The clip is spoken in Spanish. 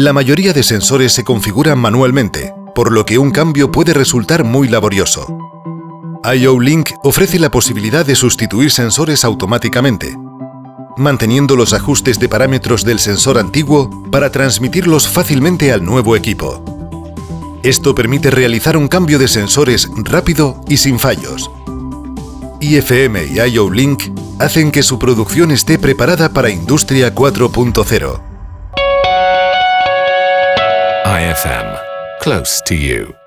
La mayoría de sensores se configuran manualmente, por lo que un cambio puede resultar muy laborioso. IO Link ofrece la posibilidad de sustituir sensores automáticamente, manteniendo los ajustes de parámetros del sensor antiguo para transmitirlos fácilmente al nuevo equipo. Esto permite realizar un cambio de sensores rápido y sin fallos. IFM y IO Link hacen que su producción esté preparada para Industria 4.0. IFM, close to you.